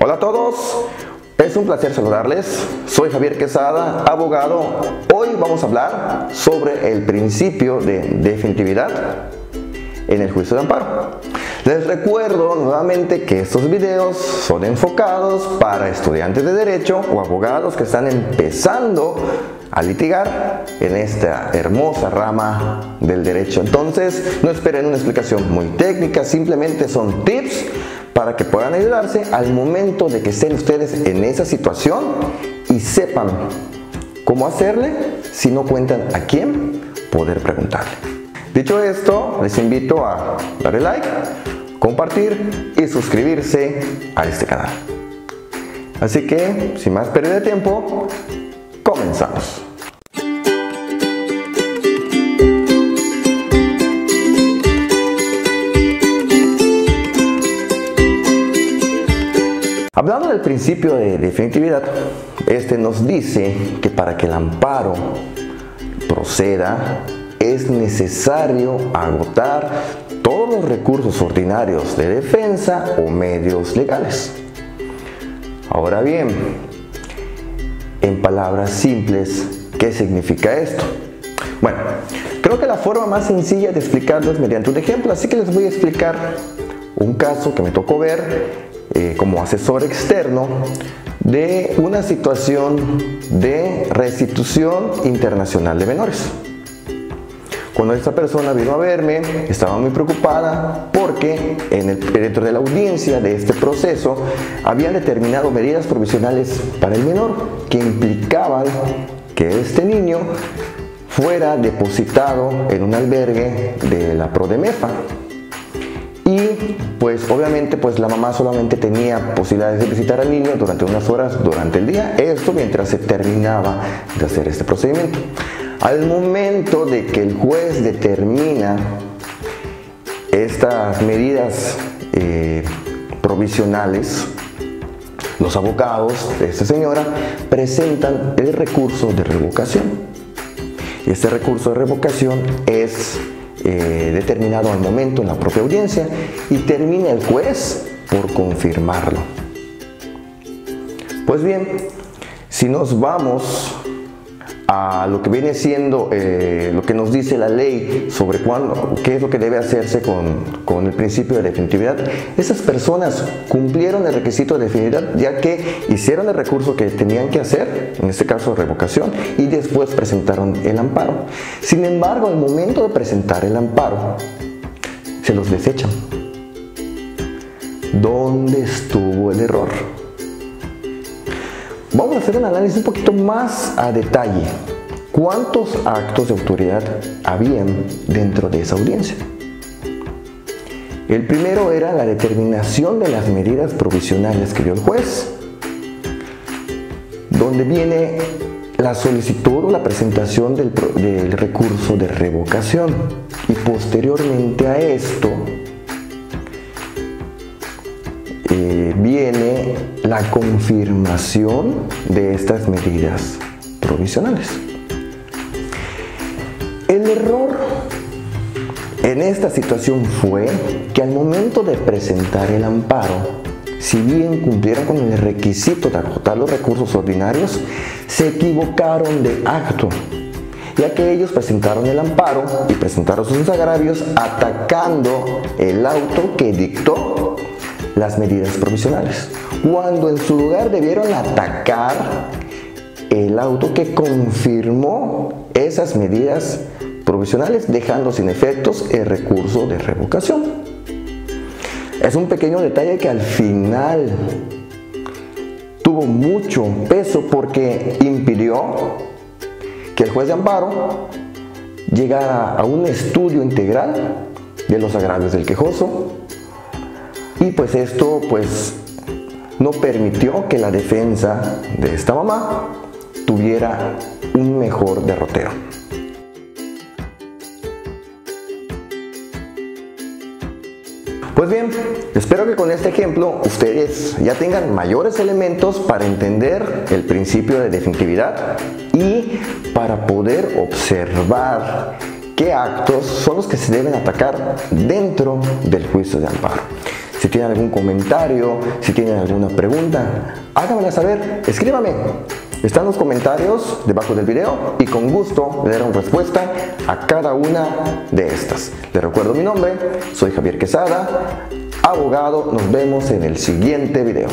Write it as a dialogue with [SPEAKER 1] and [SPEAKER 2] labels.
[SPEAKER 1] Hola a todos, es un placer saludarles. Soy Javier Quesada, abogado. Hoy vamos a hablar sobre el principio de definitividad en el juicio de amparo. Les recuerdo nuevamente que estos videos son enfocados para estudiantes de derecho o abogados que están empezando a litigar en esta hermosa rama del derecho. Entonces, no esperen una explicación muy técnica, simplemente son tips para que puedan ayudarse al momento de que estén ustedes en esa situación y sepan cómo hacerle si no cuentan a quién poder preguntarle. Dicho esto, les invito a darle like, compartir y suscribirse a este canal. Así que, sin más pérdida de tiempo, comenzamos. Hablando del principio de definitividad, este nos dice que para que el amparo proceda es necesario agotar todos los recursos ordinarios de defensa o medios legales. Ahora bien, en palabras simples, ¿qué significa esto? Bueno, creo que la forma más sencilla de explicarlo es mediante un ejemplo, así que les voy a explicar un caso que me tocó ver eh, como asesor externo de una situación de restitución internacional de menores. Cuando esta persona vino a verme, estaba muy preocupada porque en el, dentro de la audiencia de este proceso habían determinado medidas provisionales para el menor que implicaban que este niño fuera depositado en un albergue de la PRODEMEFA pues obviamente pues la mamá solamente tenía posibilidades de visitar al niño durante unas horas durante el día, esto mientras se terminaba de hacer este procedimiento. Al momento de que el juez determina estas medidas eh, provisionales, los abogados de esta señora presentan el recurso de revocación. Y este recurso de revocación es eh, determinado al momento en la propia audiencia y termina el juez por confirmarlo. Pues bien, si nos vamos a lo que viene siendo eh, lo que nos dice la ley sobre cuándo, qué es lo que debe hacerse con, con, el principio de definitividad, esas personas cumplieron el requisito de definitividad ya que hicieron el recurso que tenían que hacer, en este caso revocación, y después presentaron el amparo. Sin embargo, al momento de presentar el amparo, se los desechan. ¿Dónde estuvo el error? Vamos a hacer un análisis un poquito más a detalle. ¿Cuántos actos de autoridad habían dentro de esa audiencia? El primero era la determinación de las medidas provisionales que dio el juez, donde viene la solicitud o la presentación del, del recurso de revocación y posteriormente a esto eh, viene la confirmación de estas medidas provisionales. El error en esta situación fue que al momento de presentar el amparo, si bien cumplieron con el requisito de agotar los recursos ordinarios, se equivocaron de acto, ya que ellos presentaron el amparo y presentaron sus agravios atacando el auto que dictó las medidas provisionales, cuando en su lugar debieron atacar el auto que confirmó esas medidas provisionales, dejando sin efectos el recurso de revocación. Es un pequeño detalle que al final tuvo mucho peso porque impidió que el juez de amparo llegara a un estudio integral de los agravios del quejoso, y pues esto pues no permitió que la defensa de esta mamá tuviera un mejor derrotero. Pues bien, espero que con este ejemplo ustedes ya tengan mayores elementos para entender el principio de definitividad y para poder observar qué actos son los que se deben atacar dentro del juicio de amparo. Tienen algún comentario, si tienen alguna pregunta, háganmela saber, escríbame. Están los comentarios debajo del video y con gusto le daré respuesta a cada una de estas. Les recuerdo mi nombre, soy Javier Quesada, abogado. Nos vemos en el siguiente video.